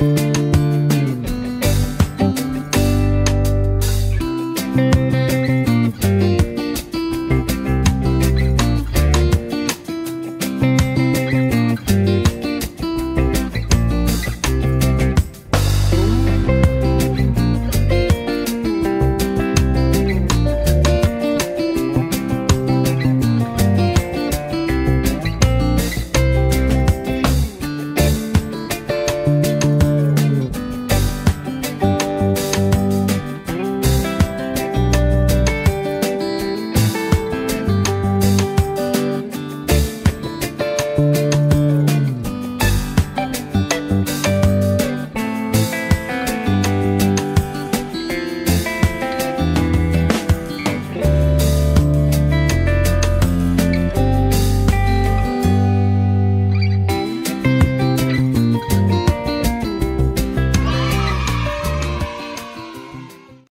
Bye.